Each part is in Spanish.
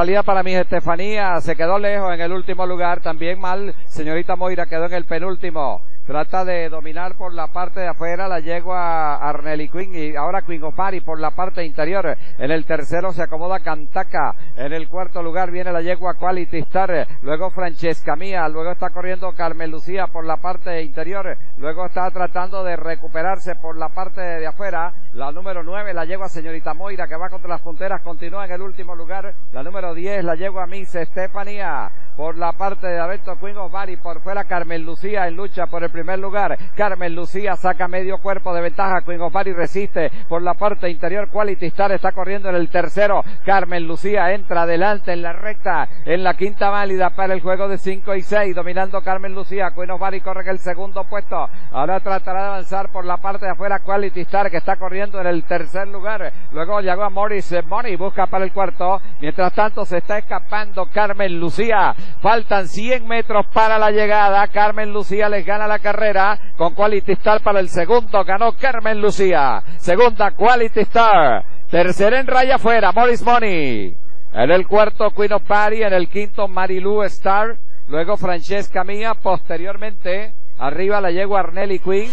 salida para mi Estefanía. Se quedó lejos en el último lugar. También mal. Señorita Moira quedó en el penúltimo. Trata de dominar por la parte de afuera la yegua Arnelli Queen y ahora Queen Opari por la parte interior. En el tercero se acomoda Cantaca. En el cuarto lugar viene la yegua Quality Star. Luego Francesca Mía. Luego está corriendo Carmen Lucía por la parte interior. Luego está tratando de recuperarse por la parte de afuera. La número nueve, la yegua señorita Moira que va contra las punteras. Continúa en el último lugar. La número diez, la yegua Miss Estefanía. Por la parte de Alberto Queen Opari. Por fuera Carmen Lucía en lucha por el primer lugar. Carmen Lucía saca medio cuerpo de ventaja. Queen of resiste por la parte interior. Quality Star está corriendo en el tercero. Carmen Lucía entra adelante en la recta. En la quinta válida para el juego de 5 y 6. Dominando Carmen Lucía. Queen of corre en el segundo puesto. Ahora tratará de avanzar por la parte de afuera. Quality Star que está corriendo en el tercer lugar. Luego llegó a Morris Money. Busca para el cuarto. Mientras tanto se está escapando Carmen Lucía. Faltan 100 metros para la llegada. Carmen Lucía les gana la carrera con Quality Star para el segundo. Ganó Carmen Lucía. Segunda Quality Star. Tercera en raya afuera. Morris Money. En el cuarto Queen of Party. En el quinto Marilu Star. Luego Francesca Mía. Posteriormente arriba la yegua Arnelli Queen.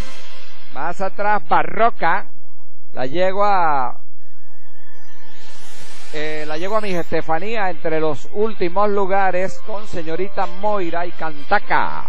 Más atrás Barroca. La yegua eh, la llevo a mi Estefanía entre los últimos lugares con señorita Moira y Cantaca.